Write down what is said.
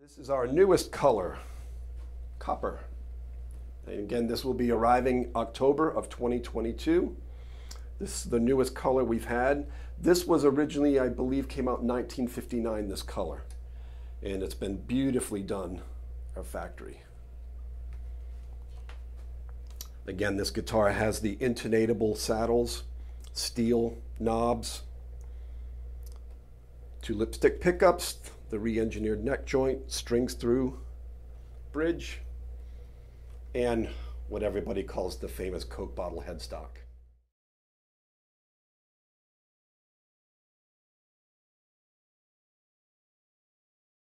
This is our newest color, copper. And again, this will be arriving October of 2022. This is the newest color we've had. This was originally, I believe, came out in 1959, this color. And it's been beautifully done, our factory. Again, this guitar has the intonatable saddles, steel knobs, two lipstick pickups, the re-engineered neck joint, strings through bridge, and what everybody calls the famous Coke bottle headstock.